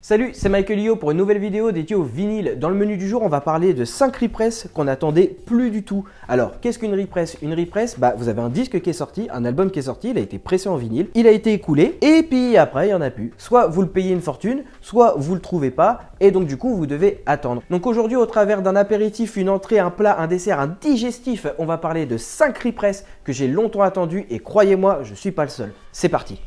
Salut, c'est Michael Io pour une nouvelle vidéo dédiée au vinyle. Dans le menu du jour, on va parler de 5 repress qu'on n'attendait plus du tout. Alors, qu'est-ce qu'une repress Une repress, bah, vous avez un disque qui est sorti, un album qui est sorti, il a été pressé en vinyle, il a été écoulé, et puis après, il n'y en a plus. Soit vous le payez une fortune, soit vous le trouvez pas, et donc du coup, vous devez attendre. Donc aujourd'hui, au travers d'un apéritif, une entrée, un plat, un dessert, un digestif, on va parler de 5 repress que j'ai longtemps attendu, et croyez-moi, je suis pas le seul. C'est parti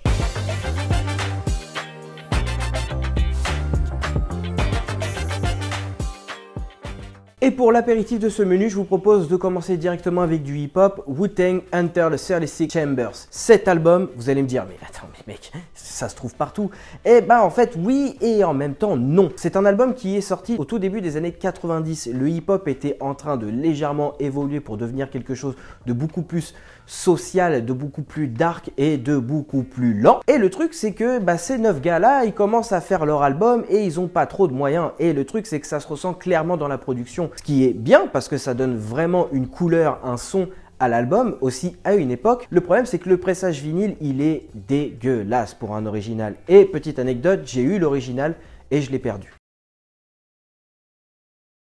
Et pour l'apéritif de ce menu, je vous propose de commencer directement avec du hip-hop, Wu-Tang Enter the 36 Chambers. Cet album, vous allez me dire, mais attends, mais mec, ça se trouve partout. Eh ben en fait, oui et en même temps non. C'est un album qui est sorti au tout début des années 90. Le hip-hop était en train de légèrement évoluer pour devenir quelque chose de beaucoup plus social, de beaucoup plus dark et de beaucoup plus lent. Et le truc, c'est que bah, ces neuf gars-là, ils commencent à faire leur album et ils ont pas trop de moyens. Et le truc, c'est que ça se ressent clairement dans la production. Ce qui est bien parce que ça donne vraiment une couleur, un son à l'album, aussi à une époque. Le problème, c'est que le pressage vinyle, il est dégueulasse pour un original. Et petite anecdote, j'ai eu l'original et je l'ai perdu.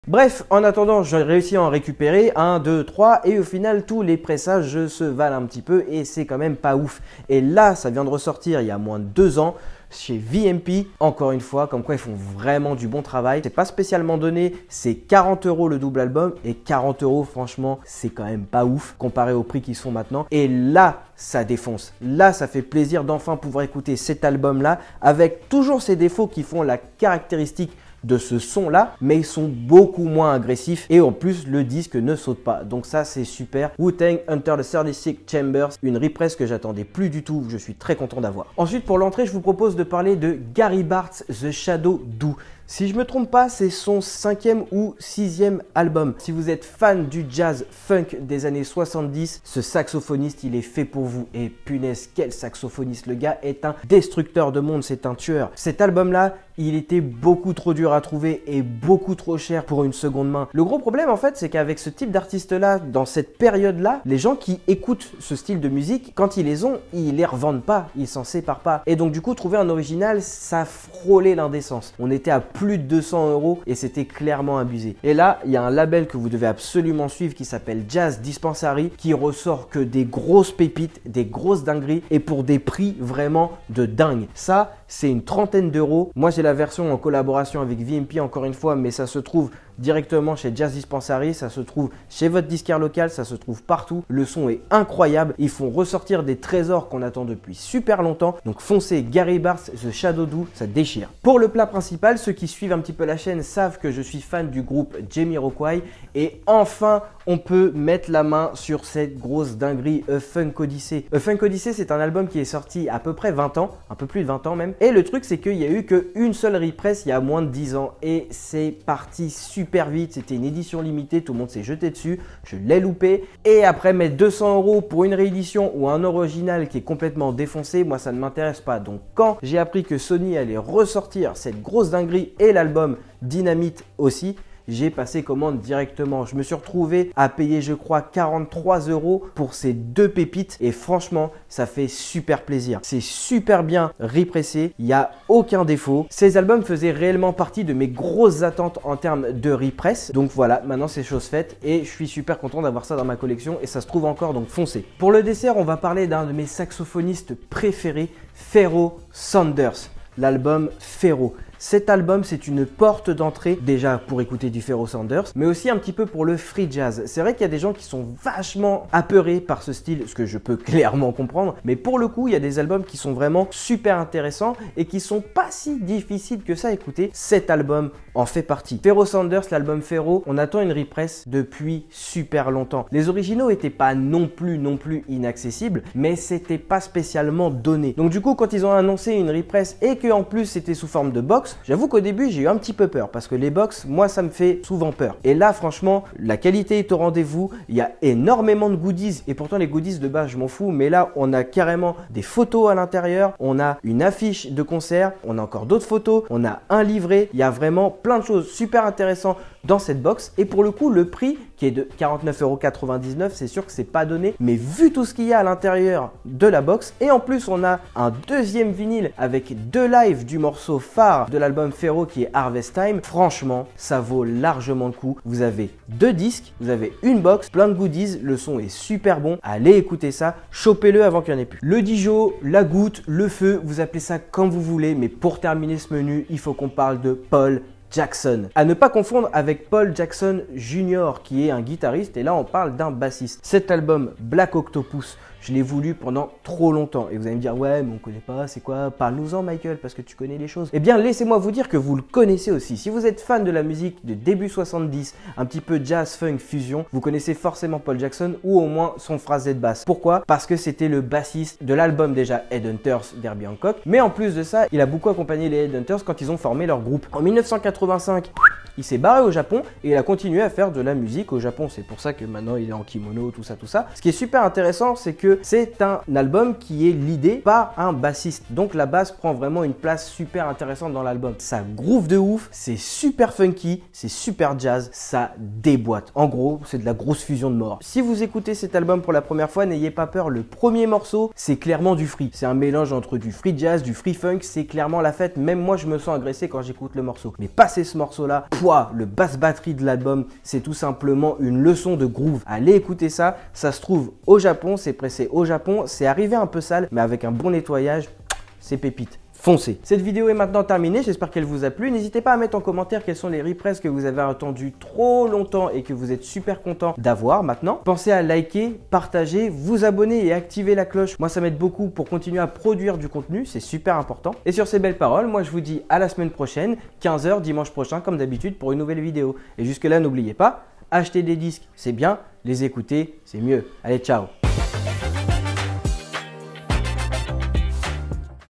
Bref, en attendant, j'ai réussi à en récupérer 1, 2, 3 et au final tous les pressages se valent un petit peu et c'est quand même pas ouf. Et là, ça vient de ressortir il y a moins de 2 ans chez VMP, encore une fois, comme quoi ils font vraiment du bon travail. C'est pas spécialement donné, c'est 40 euros le double album et 40 euros, franchement, c'est quand même pas ouf comparé au prix qu'ils sont maintenant. Et là, ça défonce. Là, ça fait plaisir d'enfin pouvoir écouter cet album-là avec toujours ces défauts qui font la caractéristique de ce son là, mais ils sont beaucoup moins agressifs et en plus le disque ne saute pas. Donc ça c'est super. Wu-Tang Hunter the 36 Chambers, une repress que j'attendais plus du tout, je suis très content d'avoir. Ensuite pour l'entrée, je vous propose de parler de Gary Bart's The Shadow Do. Si je me trompe pas, c'est son cinquième ou sixième album. Si vous êtes fan du jazz funk des années 70, ce saxophoniste, il est fait pour vous. Et punaise, quel saxophoniste Le gars est un destructeur de monde, c'est un tueur. Cet album-là, il était beaucoup trop dur à trouver et beaucoup trop cher pour une seconde main. Le gros problème en fait, c'est qu'avec ce type d'artiste-là, dans cette période-là, les gens qui écoutent ce style de musique, quand ils les ont, ils les revendent pas, ils s'en séparent pas. Et donc du coup, trouver un original, ça frôlait l'indécence. On était à plus de 200 euros et c'était clairement abusé. Et là, il y a un label que vous devez absolument suivre qui s'appelle Jazz Dispensary qui ressort que des grosses pépites, des grosses dingueries et pour des prix vraiment de dingue. Ça, c'est une trentaine d'euros. Moi, j'ai la version en collaboration avec VMP encore une fois, mais ça se trouve directement chez Jazz Dispensary, ça se trouve chez votre disquaire local, ça se trouve partout. Le son est incroyable. Ils font ressortir des trésors qu'on attend depuis super longtemps. Donc foncez Gary Bars, The Shadow Do, ça déchire. Pour le plat principal, ceux qui suivent un petit peu la chaîne savent que je suis fan du groupe Jamie Rockway et enfin on peut mettre la main sur cette grosse dinguerie A Funk Odyssey. A Funk Odyssey, c'est un album qui est sorti à peu près 20 ans, un peu plus de 20 ans même. Et le truc, c'est qu'il y a eu qu'une seule repress il y a moins de 10 ans et c'est parti super vite. C'était une édition limitée, tout le monde s'est jeté dessus. Je l'ai loupé. Et après mettre 200 euros pour une réédition ou un original qui est complètement défoncé, moi ça ne m'intéresse pas. Donc quand j'ai appris que Sony allait ressortir cette grosse dinguerie et l'album Dynamite aussi, j'ai passé commande directement. Je me suis retrouvé à payer, je crois, 43 euros pour ces deux pépites et franchement, ça fait super plaisir. C'est super bien repressé, il n'y a aucun défaut. Ces albums faisaient réellement partie de mes grosses attentes en termes de repress. Donc voilà, maintenant c'est chose faite et je suis super content d'avoir ça dans ma collection et ça se trouve encore, donc foncez. Pour le dessert, on va parler d'un de mes saxophonistes préférés, Ferro Sanders, l'album Ferro. Cet album, c'est une porte d'entrée déjà pour écouter du Ferro Sanders, mais aussi un petit peu pour le free jazz. C'est vrai qu'il y a des gens qui sont vachement apeurés par ce style, ce que je peux clairement comprendre, mais pour le coup, il y a des albums qui sont vraiment super intéressants et qui sont pas si difficiles que ça à écouter. Cet album en fait partie. Ferro Sanders, l'album Ferro, on attend une repress depuis super longtemps. Les originaux étaient pas non plus non plus inaccessibles, mais c'était pas spécialement donné. Donc du coup, quand ils ont annoncé une repress et que en plus c'était sous forme de box, j'avoue qu'au début, j'ai eu un petit peu peur parce que les box, moi, ça me fait souvent peur. Et là, franchement, la qualité est au rendez-vous. Il y a énormément de goodies et pourtant, les goodies de base, je m'en fous. Mais là, on a carrément des photos à l'intérieur. On a une affiche de concert. On a encore d'autres photos. On a un livret. Il y a vraiment plein de choses super intéressantes dans cette box. Et pour le coup, le prix qui est de 49,99€, c'est sûr que c'est pas donné. Mais vu tout ce qu'il y a à l'intérieur de la box, et en plus on a un deuxième vinyle avec deux lives du morceau phare de l'album Ferro qui est Harvest Time, franchement, ça vaut largement le coup. Vous avez deux disques, vous avez une box, plein de goodies, le son est super bon. Allez écouter ça, chopez-le avant qu'il n'y en ait plus. Le Dijon, la goutte, le feu, vous appelez ça comme vous voulez, mais pour terminer ce menu, il faut qu'on parle de Paul Jackson. À ne pas confondre avec Paul Jackson Jr. qui est un guitariste et là on parle d'un bassiste. Cet album Black Octopus je l'ai voulu pendant trop longtemps. Et vous allez me dire, ouais, mais on connaît pas, c'est quoi? Parle-nous-en, Michael, parce que tu connais les choses. Eh bien, laissez-moi vous dire que vous le connaissez aussi. Si vous êtes fan de la musique de début 70, un petit peu jazz, funk, fusion, vous connaissez forcément Paul Jackson ou au moins son phrasé de basse. Pourquoi? Parce que c'était le bassiste de l'album déjà Headhunters d'Herbie Hancock. Mais en plus de ça, il a beaucoup accompagné les Headhunters quand ils ont formé leur groupe. En 1985, il s'est barré au Japon et il a continué à faire de la musique au Japon. C'est pour ça que maintenant il est en kimono, tout ça, tout ça. Ce qui est super intéressant, c'est que c'est un album qui est l'idée par un bassiste. Donc la basse prend vraiment une place super intéressante dans l'album. Ça groove de ouf, c'est super funky, c'est super jazz, ça déboîte. En gros, c'est de la grosse fusion de mort. Si vous écoutez cet album pour la première fois, n'ayez pas peur, le premier morceau, c'est clairement du free. C'est un mélange entre du free jazz, du free funk, c'est clairement la fête. Même moi, je me sens agressé quand j'écoute le morceau. Mais passer ce morceau-là, le basse batterie de l'album, c'est tout simplement une leçon de groove. Allez écouter ça, ça se trouve au Japon, c'est pressé au Japon, c'est arrivé un peu sale, mais avec un bon nettoyage, c'est pépite foncez. Cette vidéo est maintenant terminée, j'espère qu'elle vous a plu. N'hésitez pas à mettre en commentaire quels sont les repress que vous avez attendu trop longtemps et que vous êtes super content d'avoir maintenant. Pensez à liker, partager, vous abonner et activer la cloche. Moi ça m'aide beaucoup pour continuer à produire du contenu, c'est super important. Et sur ces belles paroles, moi je vous dis à la semaine prochaine, 15h dimanche prochain comme d'habitude pour une nouvelle vidéo. Et jusque là n'oubliez pas, acheter des disques c'est bien, les écouter c'est mieux. Allez ciao